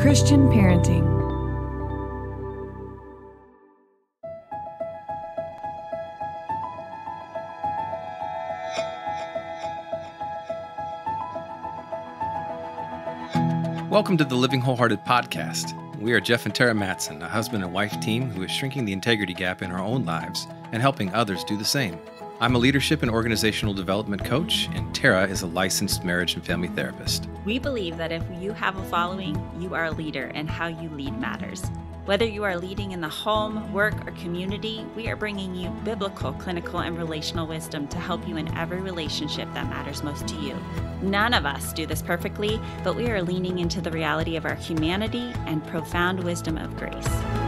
Christian Parenting. Welcome to the Living Wholehearted podcast. We are Jeff and Tara Matson, a husband and wife team who is shrinking the integrity gap in our own lives and helping others do the same. I'm a leadership and organizational development coach, and Tara is a licensed marriage and family therapist. We believe that if you have a following, you are a leader, and how you lead matters. Whether you are leading in the home, work, or community, we are bringing you biblical, clinical, and relational wisdom to help you in every relationship that matters most to you. None of us do this perfectly, but we are leaning into the reality of our humanity and profound wisdom of grace.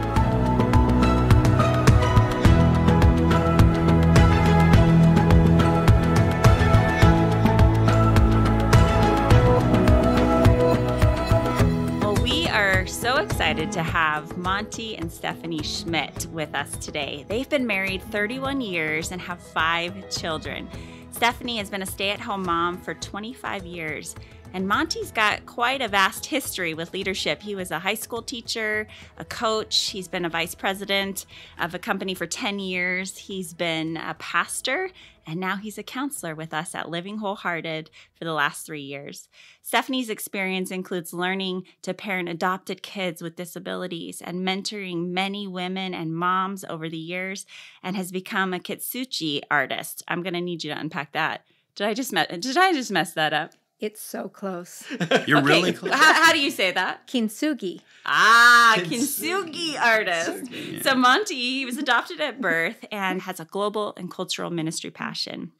Excited to have Monte and Stephanie Schmidt with us today. They've been married 31 years and have five children. Stephanie has been a stay at home mom for 25 years. And Monte's got quite a vast history with leadership. He was a high school teacher, a coach. He's been a vice president of a company for 10 years. He's been a pastor, and now he's a counselor with us at Living Wholehearted for the last three years. Stephanie's experience includes learning to parent adopted kids with disabilities and mentoring many women and moms over the years, and has become a kitsuchi artist. I'm going to need you to unpack that. Did I just me- did I just mess that up? It's so close. You're Okay, really close. How, how do you say that? Kintsugi. Ah, kintsugi artist. So Monte, he was adopted at birth and has a global and cultural ministry passion.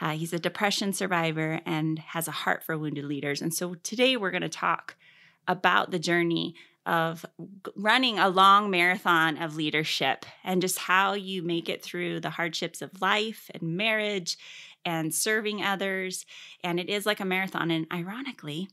Uh, he's a depression survivor and has a heart for wounded leaders. And so today we're going to talk about the journey of running a long marathon of leadership and just how you make it through the hardships of life and marriage and serving others. And it is like a marathon. And ironically,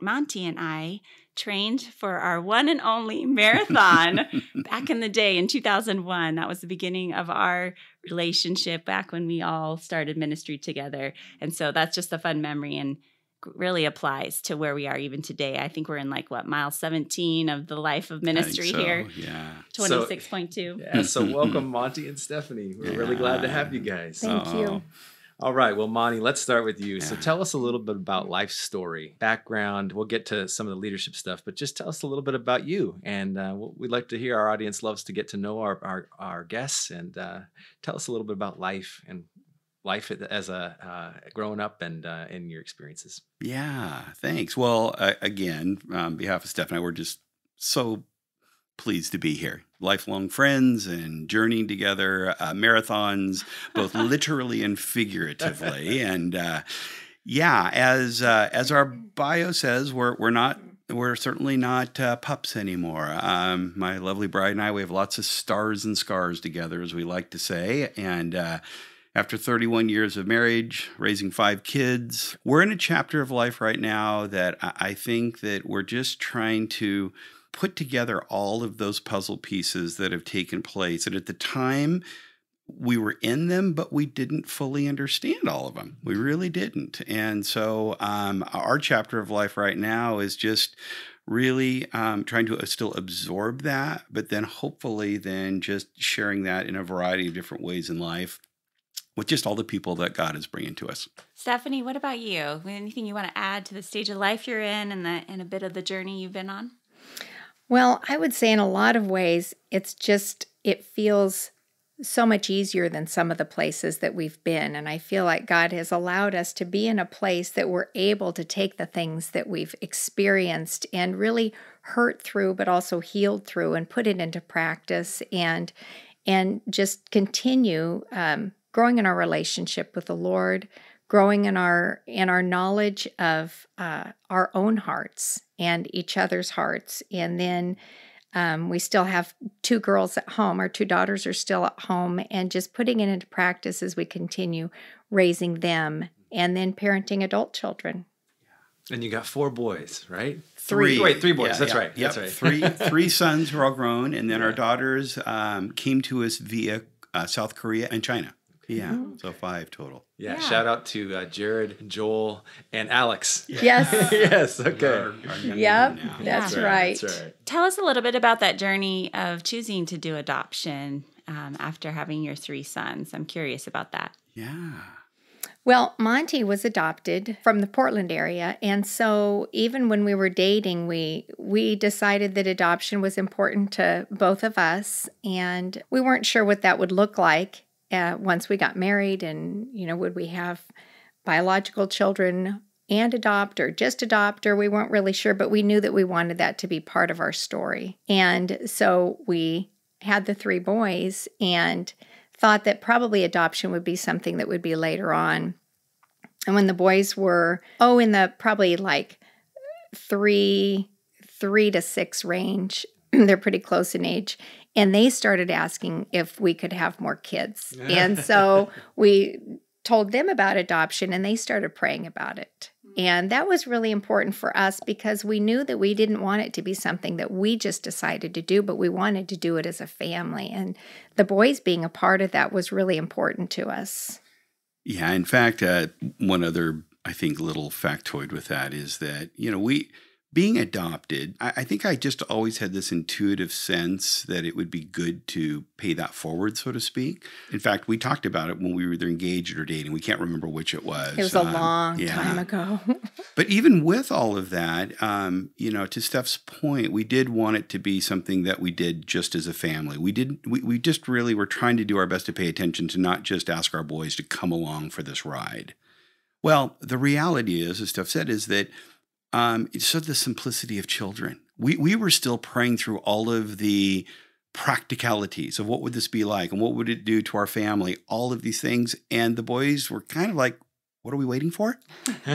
Monte and I trained for our one and only marathon back in the day in 2001. That was the beginning of our relationship back when we all started ministry together. And so that's just a fun memory and really applies to where we are even today. I think we're in like what mile 17 of the life of ministry so, here. Yeah. 26.2. Yeah, so welcome Monte and Stephanie. We're really glad to have you guys. Thank you. All right, well, Monte, let's start with you. So tell us a little bit about life story, background. We'll get to some of the leadership stuff, but just tell us a little bit about you. And uh, we'd like to hear. Our audience loves to get to know our our, our guests, and uh, tell us a little bit about life and life as a uh, growing up and uh, in your experiences. Yeah. Thanks. Well, uh, again, on behalf of Steph and I, we're just so pleased to be here. Lifelong friends and journeying together, uh, marathons, both literally and figuratively. And uh, yeah, as uh, as our bio says, we're we're not. We're certainly not uh, pups anymore. Um, my lovely bride and I, we have lots of stars and scars together, as we like to say. And uh, after 31 years of marriage, raising five kids, we're in a chapter of life right now that I I think that we're just trying to put together all of those puzzle pieces that have taken place. And at the time, we were in them, but we didn't fully understand all of them. We really didn't. And so, um, our chapter of life right now is just really um, trying to still absorb that, but then hopefully, then just sharing that in a variety of different ways in life with just all the people that God is bringing to us. Stephanie, what about you? Anything you want to add to the stage of life you're in and the and a bit of the journey you've been on? Well, I would say in a lot of ways, it's just, it feels so much easier than some of the places that we've been. And I feel like God has allowed us to be in a place that we're able to take the things that we've experienced and really hurt through, but also healed through and put it into practice and and just continue um, growing in our relationship with the Lord, growing in our in our knowledge of uh, our own hearts and each other's hearts, and then um, we still have two girls at home. Our two daughters are still at home, and just putting it into practice as we continue raising them, and then parenting adult children. And you got four boys, right? Three. Wait, three boys. Yeah, That's yeah, right. Yep. That's right. three three sons who are all grown, and then our daughters um, came to us via uh, South Korea and China. Yeah, so five total. Yeah, Yeah. shout out to uh, Jared, Joel, and Alex. Yes. yes, okay. Our- our Yep, one that's Yeah. right. That's right. Tell us a little bit about that journey of choosing to do adoption um, after having your three sons. I'm curious about that. Yeah. Well, Monte was adopted from the Portland area, and so even when we were dating, we we decided that adoption was important to both of us, and we weren't sure what that would look like uh, once we got married, and you know, would we have biological children and adopt or just adopt, or we weren't really sure, but we knew that we wanted that to be part of our story, and so we had the three boys and thought that probably adoption would be something that would be later on. And when the boys were, oh, in the probably like three, three to six range, they're pretty close in age. And they started asking if we could have more kids. and so we told them about adoption and they started praying about it. And that was really important for us because we knew that we didn't want it to be something that we just decided to do, but we wanted to do it as a family. And the boys being a part of that was really important to us. Yeah. In fact, uh, one other, I think, little factoid with that is that, you know, we, being adopted, I, I think I just always had this intuitive sense that it would be good to pay that forward, so to speak. In fact, we talked about it when we were either engaged or dating. We can't remember which it was. It was a Um, long yeah. time ago. But even with all of that, um, you know, to Steph's point, we did want it to be something that we did just as a family. We did, we, we just really were trying to do our best to pay attention to not just ask our boys to come along for this ride. Well, the reality is, as Steph said, is that um, of the simplicity of children. We we were still praying through all of the practicalities of what would this be like and what would it do to our family, all of these things, and the boys were kind of like, "What are we waiting for?"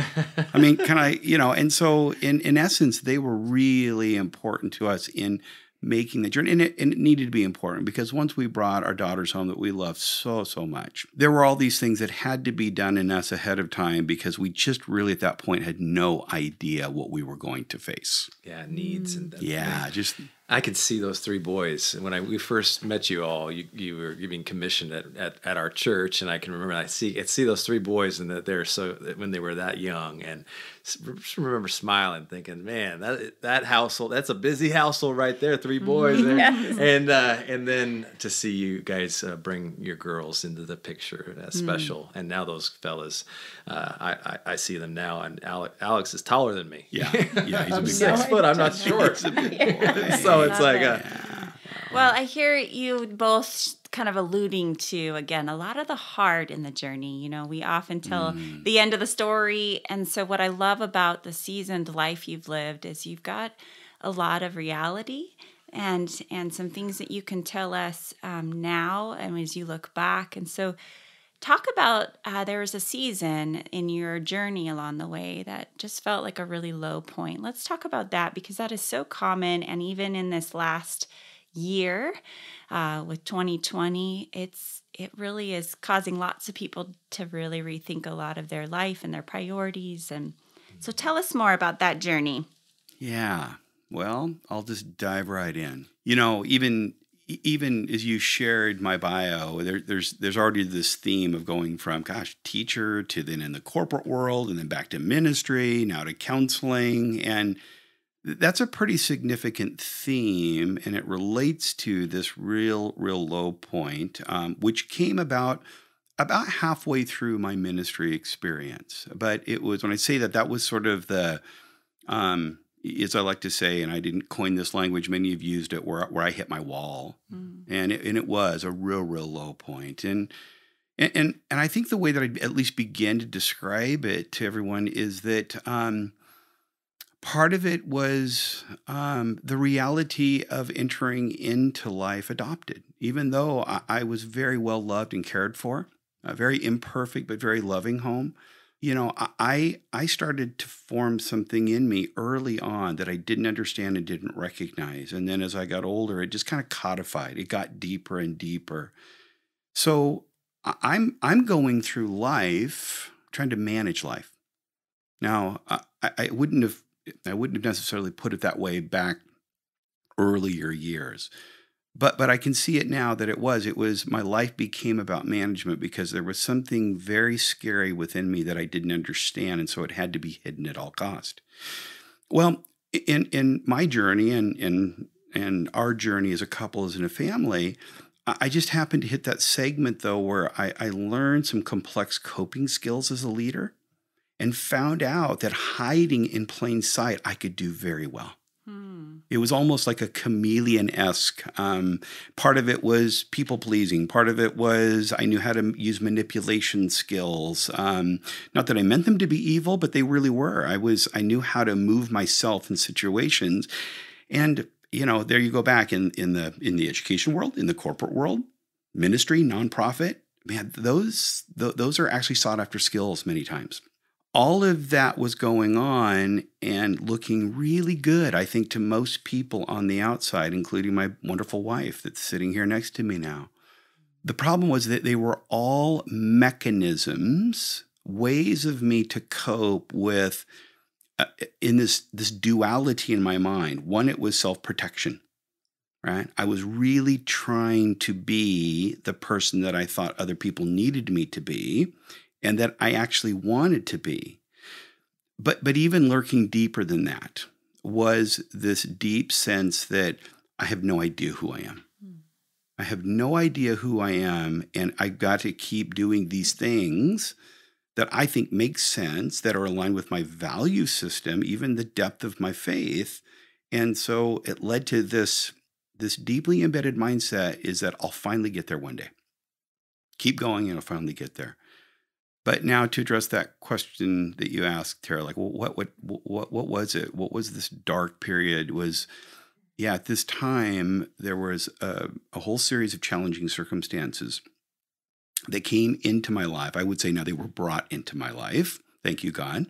I mean, can I, you know, and so in in essence, they were really important to us in making the journey. And it, and it needed to be important because once we brought our daughters home that we loved so, so much, there were all these things that had to be done in us ahead of time because we just really at that point had no idea what we were going to face. yeah, needs and mm. Yeah, just I could see those three boys when I we first met you all. You you were being commissioned at, at, at our church, and I can remember I see I see those three boys and that they're so when they were that young, and s- just remember smiling, thinking, "Man, that that household that's a busy household right there, three boys. Yes. And uh, and then to see you guys uh, bring your girls into the picture, that's special. And now those fellas, uh, I, I I see them now, and Alex, Alex is taller than me. yeah, yeah, he's a I'm big six boy. foot. I'm not short. so it's like a, Well, I hear you both kind of alluding to again a lot of the hard in the journey. You know, we often tell Mm. the end of the story. And so, what I love about the seasoned life you've lived is you've got a lot of reality and and some things that you can tell us um, now and as you look back. And so, talk about uh, there was a season in your journey along the way that just felt like a really low point. Let's talk about that because that is so common, and even in this last year uh, with 2020 it's it really is causing lots of people to really rethink a lot of their life and their priorities and so tell us more about that journey Yeah. Well, I'll just dive right in. You know, even even as you shared my bio, there, there's there's already this theme of going from gosh teacher to then in the corporate world and then back to ministry, now to counseling, and that's a pretty significant theme, and it relates to this real real low point, um, which came about about halfway through my ministry experience. But it was when I say that that was sort of the um, as I like to say, and I didn't coin this language, many have used it, where, where I hit my wall. And it, and it was a real, real low point. And, and, and, and I think the way that I at least begin to describe it to everyone is that um, part of it was um, the reality of entering into life adopted, even though I, I was very well loved and cared for, a very imperfect but very loving home. You know i i started to form something in me early on that i didn't understand and didn't recognize. And then as i got older it just kind of codified. It got deeper and deeper. So i'm i'm going through life trying to manage life. Now i i wouldn't have i wouldn't have necessarily put it that way back earlier years but but I can see it now that it was it was my life became about management because there was something very scary within me that I didn't understand and so it had to be hidden at all cost. Well, in in my journey and in and our journey as a couple as in a family, I just happened to hit that segment though where I, I learned some complex coping skills as a leader and found out that hiding in plain sight I could do very well. Hmm. It was almost like a chameleon esque. Um, part of it was people pleasing. Part of it was I knew how to use manipulation skills. Um, not that I meant them to be evil, but they really were. I was I knew how to move myself in situations, and you know there you go back in in the in the education world, in the corporate world, ministry, nonprofit. Man, those th- those are actually sought after skills many times all of that was going on and looking really good, I think, to most people on the outside, including my wonderful wife that's sitting here next to me now. The problem was that they were all mechanisms, ways of me to cope with uh, in this this duality in my mind. One, it was self protection, right? I was really trying to be the person that I thought other people needed me to be, and that I actually wanted to be. But but even lurking deeper than that was this deep sense that I have no idea who I am. Hmm. I have no idea who I am, and I've got to keep doing these things that I think make sense, that are aligned with my value system, even the depth of my faith. And so it led to this, this deeply embedded mindset is that I'll finally get there one day. Keep going and I'll finally get there. But now to address that question that you asked, Tara, like well, what what what what was it? What was this dark period? Was yeah, at this time there was a, a whole series of challenging circumstances that came into my life. I would say now they were brought into my life. Thank you, God.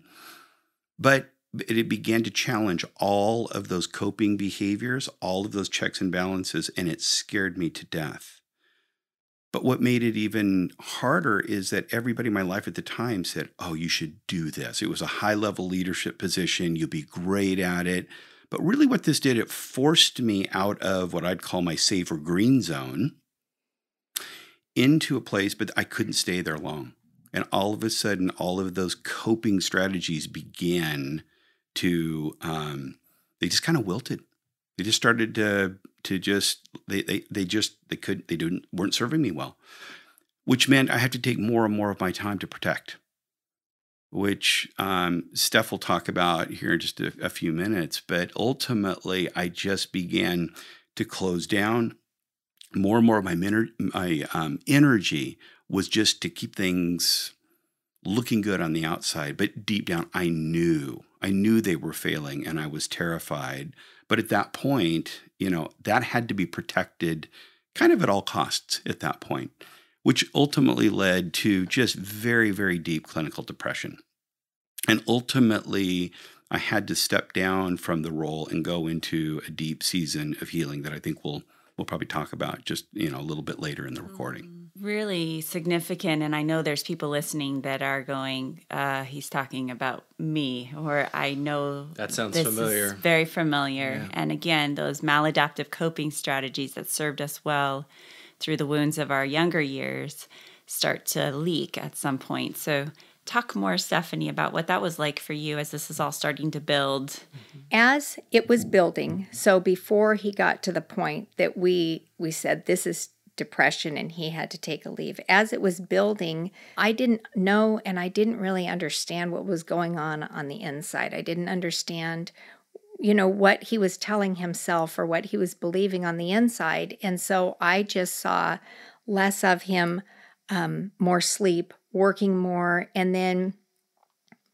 But it began to challenge all of those coping behaviors, all of those checks and balances, and it scared me to death. But what made it even harder is that everybody in my life at the time said, Oh, you should do this. It was a high level leadership position. You'll be great at it. But really, what this did, it forced me out of what I'd call my safe or green zone into a place, but I couldn't stay there long. And all of a sudden, all of those coping strategies began to, um, they just kind of wilted. They just started to to just they they they just they could they didn't weren't serving me well, which meant I had to take more and more of my time to protect. Which um, Steph will talk about here in just a, a few minutes. But ultimately, I just began to close down. More and more of my, my um, energy was just to keep things looking good on the outside, but deep down, I knew I knew they were failing, and I was terrified but at that point, you know, that had to be protected kind of at all costs at that point, which ultimately led to just very, very deep clinical depression. And ultimately, I had to step down from the role and go into a deep season of healing that I think we'll we'll probably talk about just you know a little bit later in the recording. Mm really significant and i know there's people listening that are going uh, he's talking about me or i know that sounds familiar. very familiar. Yeah. and again those maladaptive coping strategies that served us well through the wounds of our younger years start to leak at some point. So talk more stephanie about what that was like for you as this is all starting to build. As it was building so before he got to the point that we we said this is depression and he had to take a leave. As it was building, I didn't know and I didn't really understand what was going on on the inside. I didn't understand you know what he was telling himself or what he was believing on the inside and so i just saw less of him um, more sleep working more and then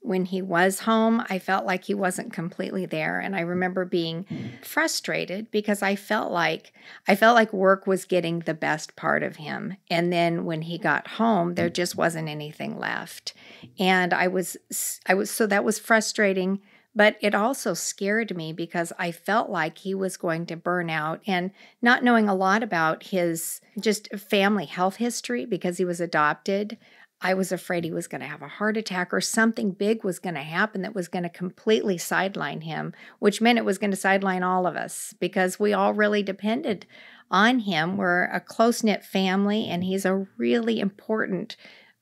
when he was home, I felt like he wasn't completely there. And I remember being frustrated because I felt like I felt like work was getting the best part of him. And then when he got home there just wasn't anything left. And I was I was so that was frustrating but it also scared me because I felt like he was going to burn out and not knowing a lot about his just family health history because he was adopted I was afraid he was going to have a heart attack or something big was going to happen that was going to completely sideline him, which meant it was going to sideline all of us because we all really depended on him. We're a close knit family, and he's a really important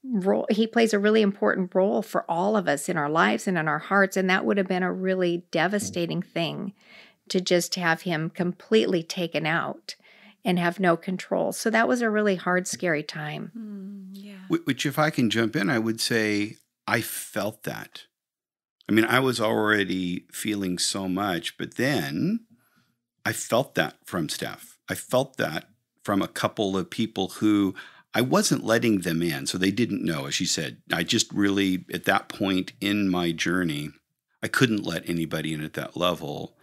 role. He plays a really important role for all of us in our lives and in our hearts. And that would have been a really devastating thing to just have him completely taken out and have no control. So that was a really hard, scary time. Mm, yeah. Which, if I can jump in, I would say I felt that. I mean, I was already feeling so much, but then I felt that from Steph. I felt that from a couple of people who I wasn't letting them in. So they didn't know, as she said. I just really, at that point in my journey, I couldn't let anybody in at that level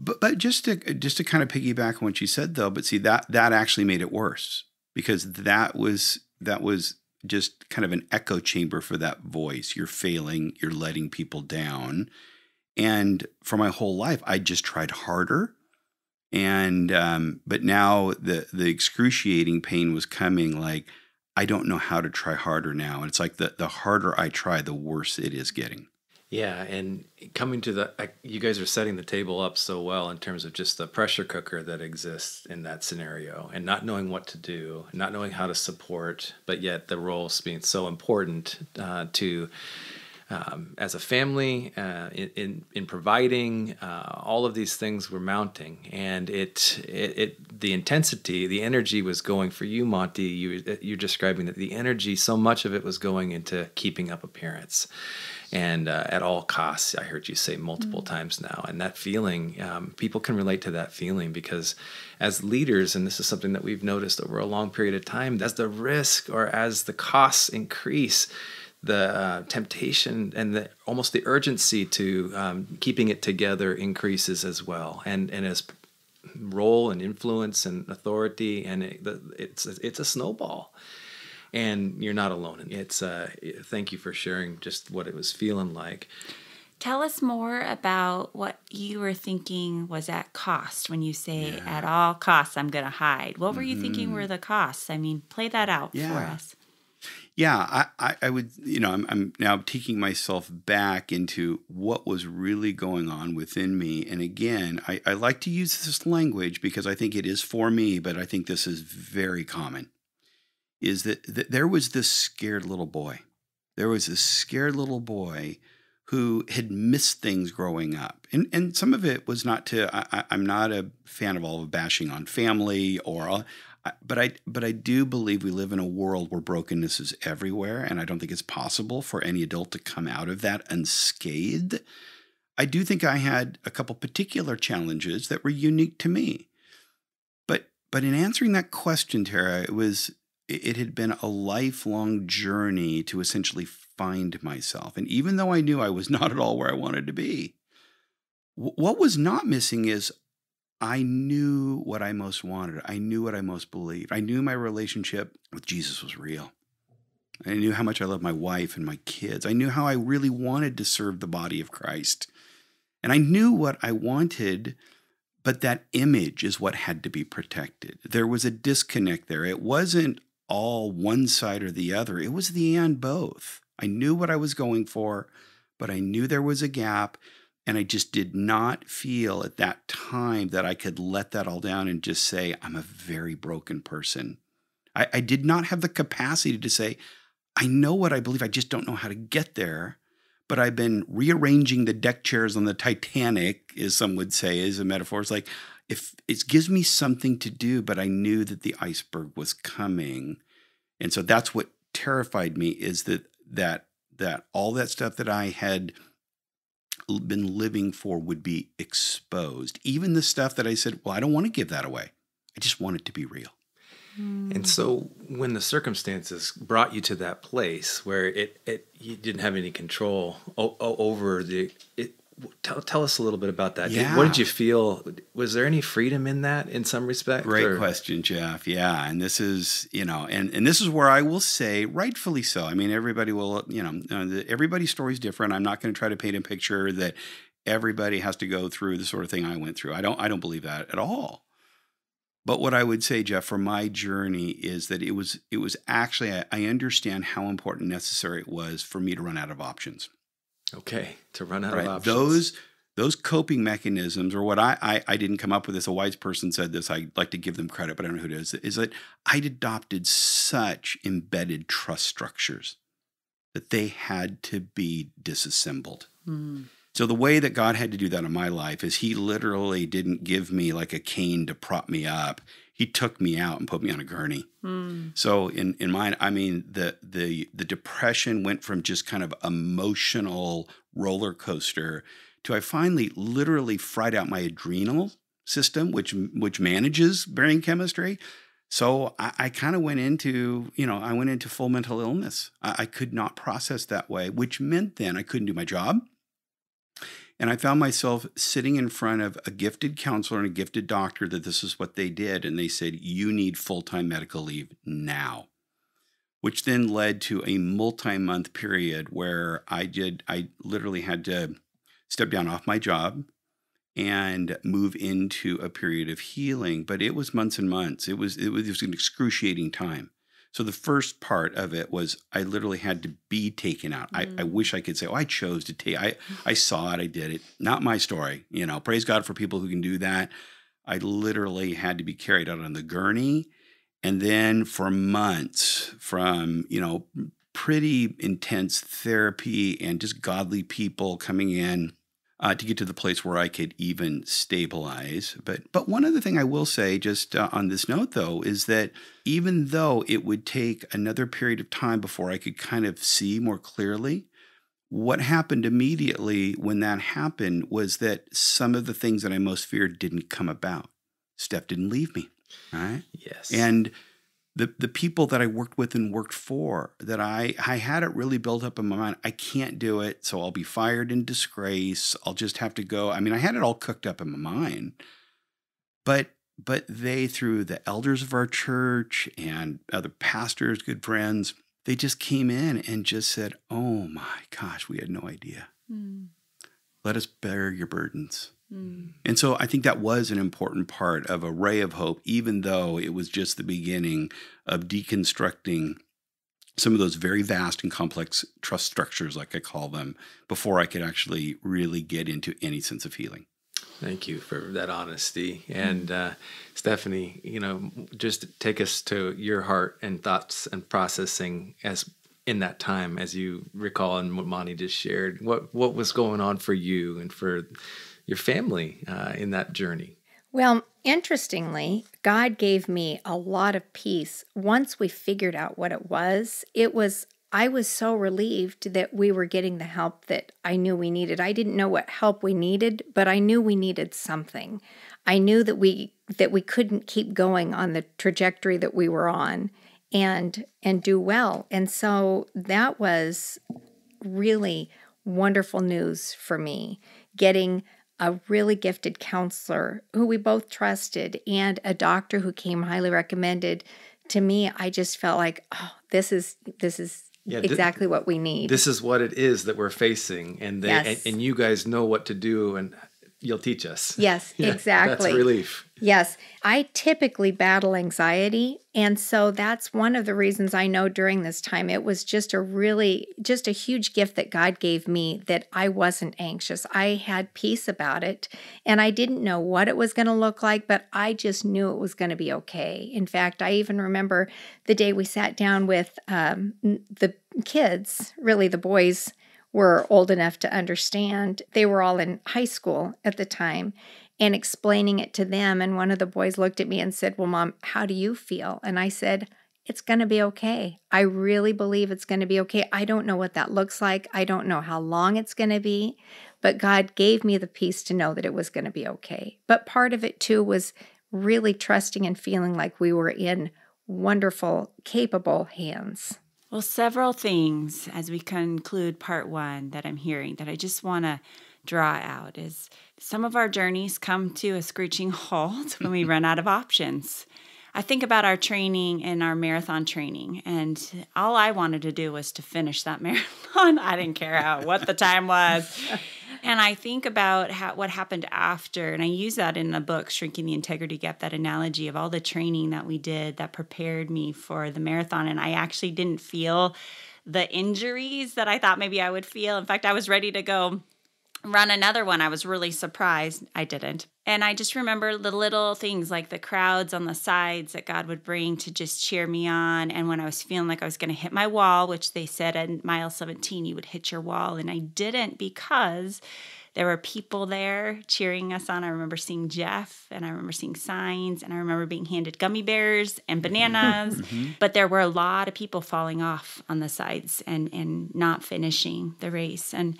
but but just to just to kind of piggyback on what you said though, but see that that actually made it worse because that was that was just kind of an echo chamber for that voice. You're failing, you're letting people down. And for my whole life, I just tried harder. And um, but now the the excruciating pain was coming like I don't know how to try harder now. And it's like the the harder I try, the worse it is getting. Yeah, and coming to the, you guys are setting the table up so well in terms of just the pressure cooker that exists in that scenario, and not knowing what to do, not knowing how to support, but yet the roles being so important uh, to. Um, as a family, uh, in, in, in providing, uh, all of these things were mounting, and it, it, it the intensity, the energy was going for you, Monte. You you're describing that the energy, so much of it was going into keeping up appearance, and uh, at all costs. I heard you say multiple mm-hmm. times now, and that feeling, um, people can relate to that feeling because as leaders, and this is something that we've noticed over a long period of time, as the risk or as the costs increase, the uh, temptation and the almost the urgency to um, keeping it together increases as well, and and as role and influence and authority, and it, it's it's a snowball and you're not alone. It's uh, thank you for sharing just what it was feeling like. Tell us more about what you were thinking was at cost when you say yeah. at all costs I'm going to hide. What were you mm-hmm. thinking were the costs? I mean, play that out yeah. for us. Yeah, I, I, would, you know, I'm, I'm now taking myself back into what was really going on within me. And again, I, I like to use this language because I think it is for me, but I think this is very common is that, that there was this scared little boy. There was this scared little boy who had missed things growing up. And, and some of it was not to, I, am not a fan of all of bashing on family or, but I, but I do believe we live in a world where brokenness is everywhere. And I don't think it's possible for any adult to come out of that unscathed. I do think I had a couple particular challenges that were unique to me. But, but in answering that question, Tara, it was, it had been a lifelong journey to essentially find myself. And even though I knew I was not at all where I wanted to be, what was not missing is I knew what I most wanted. I knew what I most believed. I knew my relationship with Jesus was real. I knew how much I loved my wife and my kids. I knew how I really wanted to serve the body of Christ. And I knew what I wanted but that image is what had to be protected. There was a disconnect there. It wasn't all one side or the other. It was the and both. I knew what I was going for, but I knew there was a gap. And I just did not feel at that time that I could let that all down and just say, I'm a very broken person. I, I did not have the capacity to say, I know what I believe, I just don't know how to get there. But I've been rearranging the deck chairs on the Titanic, as some would say, as a metaphor. It's like, if it gives me something to do, but I knew that the iceberg was coming. And so that's what terrified me is that that that all that stuff that I had been living for would be exposed. Even the stuff that I said, well, I don't want to give that away. I just want it to be real. And hmm. so when the circumstances brought you to that place where it, it you didn't have any control o- over the it, tell, tell us a little bit about that. Yeah. What did you feel? Was there any freedom in that in some respect? Great or? question, Jeff. Yeah. And this is, you know, and, and this is where I will say, rightfully so. I mean, everybody will, you know, uh, everybody's story is different. I'm not going to try to paint a picture that everybody has to go through the sort of thing I went through. I don't, I don't believe that at all. But what I would say, Jeff, for my journey is that it was it was actually I, I understand how important necessary it was for me to run out of options. Okay, to run out Right? of options. Those those coping mechanisms, or what I, I I didn't come up with this. A wise person said this. I'd like to give them credit, but I don't know who it is. Is that I'd adopted such embedded trust structures that they had to be disassembled. Mm. So the way that God had to do that in my life is he literally didn't give me like a cane to prop me up. He took me out and put me on a gurney. Mm. So in in mine, I mean the the the depression went from just kind of emotional roller coaster to I finally literally fried out my adrenal system, which which manages brain chemistry. So I, I kind of went into, you know, I went into full mental illness. I, I could not process that way, which meant then I couldn't do my job. And I found myself sitting in front of a gifted counselor and a gifted doctor that this is what they did. And they said, You need full time medical leave now, which then led to a multi month period where I did, I literally had to step down off my job and move into a period of healing. But it was months and months. It was, it was, it was an excruciating time. So the first part of it was I literally had to be taken out. I, I Mm. wish I could say, oh, I chose to take. I I saw it. I did it. Not my story. You know, praise God for people who can do that. I literally had to be carried out on the gurney, and then for months, from you know, pretty intense therapy and just godly people coming in uh, to get to the place where I could even stabilize. But but one other thing I will say, just uh, on this note, though, is that even though it would take another period of time before I could kind of see more clearly, what happened immediately when that happened was that some of the things that I most feared didn't come about. Steph didn't leave me, right? yes. And the the people that I worked with and worked for, that I I had it really built up in my mind. I can't do it, so I'll be fired in disgrace. I'll just have to go. I mean, I had it all cooked up in my mind. But but they through the elders of our church and other pastors, good friends, they just came in and just said, "Oh my gosh, we had no idea. Mm. Let us bear your burdens." Mm. And so I think that was an important part of a ray of hope, even though it was just the beginning of deconstructing some of those very vast and complex trust structures, like I call them, before I could actually really get into any sense of healing. Thank you for that honesty. And uh, Stephanie, you know, just take us to your heart and thoughts and processing as in that time, as you recall and what Monte just shared. What what was going on for you and for your family uh, in that journey? Well, interestingly, God gave me a lot of peace once we figured out what it was. It was, I was so relieved that we were getting the help that I knew we needed. I didn't know what help we needed, but I knew we needed something. I knew that we that we couldn't keep going on the trajectory that we were on and and do well. And so that was really wonderful news for me getting a really gifted counselor who we both trusted and a doctor who came highly recommended to me i just felt like oh this is this is Yeah, exactly what we need This is what it is that we're facing, and they Yes. and, and you guys know what to do, and you'll teach us. yes Yeah, exactly That's relief. Yes, I typically battle anxiety. And so that's one of the reasons I know during this time it was just a really, just a huge gift that God gave me that I wasn't anxious. I had peace about it and I didn't know what it was going to look like, but I just knew it was going to be okay. In fact, I even remember the day we sat down with um, the kids, really the boys were old enough to understand. They were all in high school at the time and explaining it to them. And one of the boys looked at me and said, Well, mom, how do you feel? And I said, It's going to be okay. I really believe it's going to be okay. I don't know what that looks like. I don't know how long it's going to be, but God gave me the peace to know that it was going to be okay. But part of it too was really trusting and feeling like we were in wonderful, capable hands. Well, several things as we conclude part one that I'm hearing that I just want to draw out is some of our journeys come to a screeching halt when we run out of options. I think about our training and our marathon training, and all I wanted to do was to finish that marathon. I didn't care how, what the time was. And I think about how, what happened after, and I use that in the book, Shrinking the Integrity Gap, that analogy of all the training that we did that prepared me for the marathon. And I actually didn't feel the injuries that I thought maybe I would feel. In fact, I was ready to go run another one. I was really surprised I didn't. And I just remember the little things like the crowds on the sides that God would bring to just cheer me on. And when I was feeling like I was going to hit my wall, which they said at mile 17, you would hit your wall. And I didn't because there were people there cheering us on. I remember seeing Jeff and I remember seeing signs and I remember being handed gummy bears and bananas. Mm-hmm. But there were a lot of people falling off on the sides and, and not finishing the race. And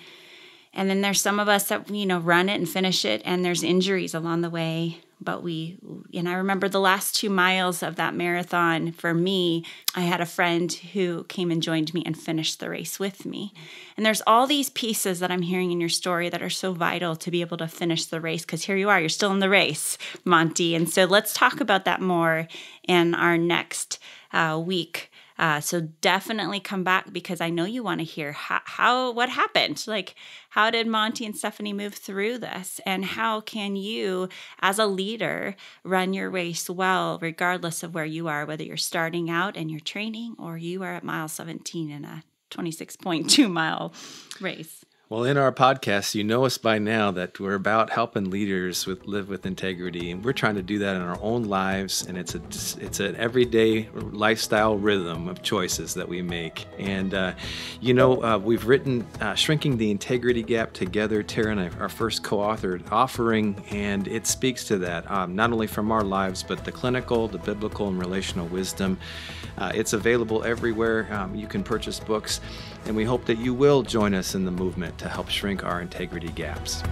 and then there's some of us that, you know, run it and finish it, and there's injuries along the way. But we, and I remember the last two miles of that marathon for me, I had a friend who came and joined me and finished the race with me. And there's all these pieces that I'm hearing in your story that are so vital to be able to finish the race because here you are, you're still in the race, Monte. And so let's talk about that more in our next uh, week uh, so definitely come back because I know you want to hear how, how what happened. Like, how did Monte and Stephanie move through this, and how can you, as a leader, run your race well, regardless of where you are, whether you're starting out and you're training or you are at mile 17 in a 26.2 mile race. Well, in our podcast, you know us by now that we're about helping leaders with live with integrity, and we're trying to do that in our own lives. And it's a it's an everyday lifestyle rhythm of choices that we make. And uh, you know, uh, we've written uh, "Shrinking the Integrity Gap" together. Tara and I, our first co-authored offering, and it speaks to that um, not only from our lives, but the clinical, the biblical, and relational wisdom. Uh, it's available everywhere. Um, you can purchase books, and we hope that you will join us in the movement to help shrink our integrity gaps.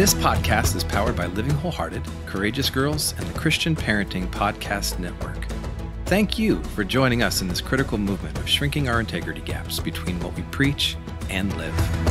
This podcast is powered by Living Wholehearted, Courageous Girls, and the Christian Parenting Podcast Network. Thank you for joining us in this critical movement of shrinking our integrity gaps between what we preach and live.